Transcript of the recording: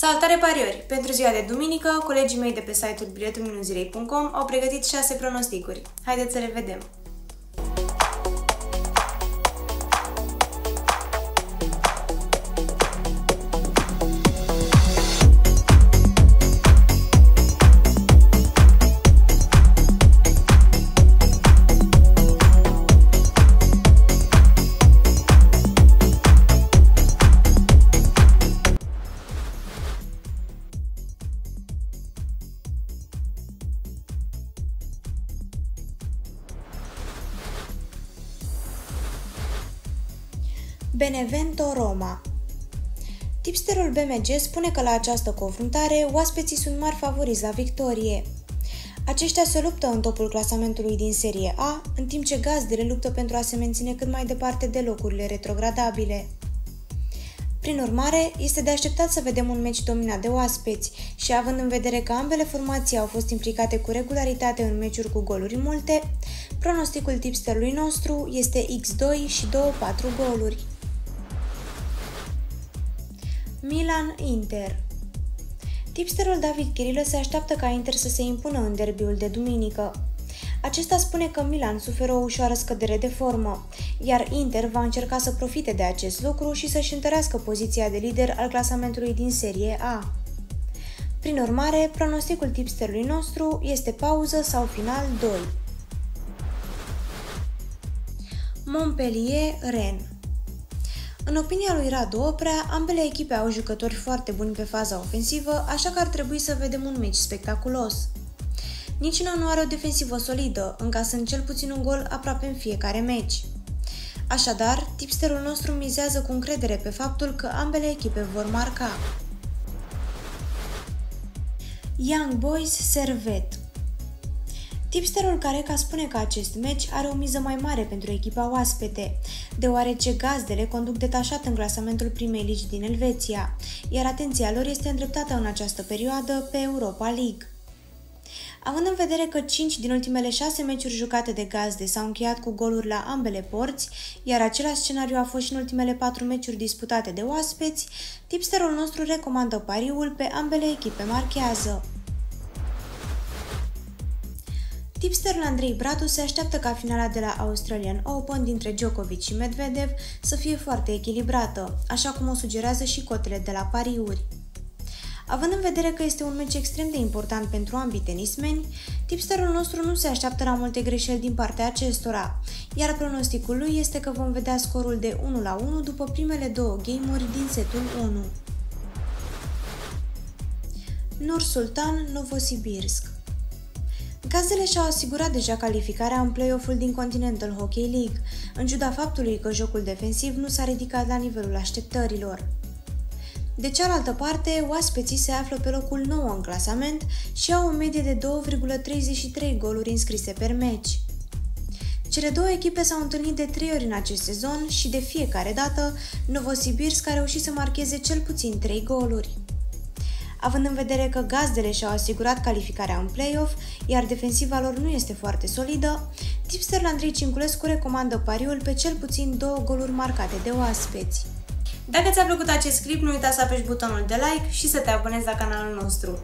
Salutare pariori! Pentru ziua de duminică, colegii mei de pe site-ul biletul-zilei.com au pregătit 6 pronosticuri. Haideți să le vedem! Benevento Roma Tipsterul BMG spune că la această confruntare oaspeții sunt mari favoriți la victorie. Aceștia se luptă în topul clasamentului din Serie A, în timp ce gazdele luptă pentru a se menține cât mai departe de locurile retrogradabile. Prin urmare, este de așteptat să vedem un meci dominat de oaspeți și având în vedere că ambele formații au fost implicate cu regularitate în meciuri cu goluri multe, pronosticul tipsterului nostru este X2 și 2-4 goluri. Milan-Inter Tipsterul David Chirilă se așteaptă ca Inter să se impună în derbiul de duminică. Acesta spune că Milan suferă o ușoară scădere de formă, iar Inter va încerca să profite de acest lucru și să-și întărească poziția de lider al clasamentului din Serie A. Prin urmare, pronosticul tipsterului nostru este pauză sau final 2. Montpellier-Rennes în opinia lui Radu Oprea, ambele echipe au jucători foarte buni pe faza ofensivă, așa că ar trebui să vedem un meci spectaculos. Niciuna nu are o defensivă solidă, încasând cel puțin un gol aproape în fiecare meci. Așadar, tipsterul nostru mizează cu încredere pe faptul că ambele echipe vor marca. Young Boys Servet Tipsterul Careca spune că acest meci are o miză mai mare pentru echipa oaspete, deoarece gazdele conduc detașat în clasamentul primei ligi din Elveția, iar atenția lor este îndreptată în această perioadă pe Europa League. Având în vedere că 5 din ultimele 6 meciuri jucate de gazde s-au încheiat cu goluri la ambele porți, iar același scenariu a fost și în ultimele 4 meciuri disputate de oaspeți, tipsterul nostru recomandă pariul pe ambele echipe marchează. Tipsterul Andrei Bratu se așteaptă ca finala de la Australian Open dintre Djokovic și Medvedev să fie foarte echilibrată, așa cum o sugerează și cotele de la pariuri. Având în vedere că este un meci extrem de important pentru ambii tenismeni, tipsterul nostru nu se așteaptă la multe greșeli din partea acestora, iar pronosticul lui este că vom vedea scorul de 1 la 1 după primele două game-uri din setul 1. Nur Sultan Novosibirsk Gazdele și-au asigurat deja calificarea în play-off-ul din Continental Hockey League, în ciuda faptului că jocul defensiv nu s-a ridicat la nivelul așteptărilor. De cealaltă parte, oaspeții se află pe locul 9 în clasament și au o medie de 2,33 goluri înscrise per meci. Cele două echipe s-au întâlnit de trei ori în acest sezon și de fiecare dată Novosibirsk a reușit să marcheze cel puțin 3 goluri având în vedere că gazdele și-au asigurat calificarea în play-off, iar defensiva lor nu este foarte solidă, tipster Andrei Cinculescu recomandă pariul pe cel puțin două goluri marcate de oaspeți. Dacă ți-a plăcut acest clip, nu uita să apeși butonul de like și să te abonezi la canalul nostru.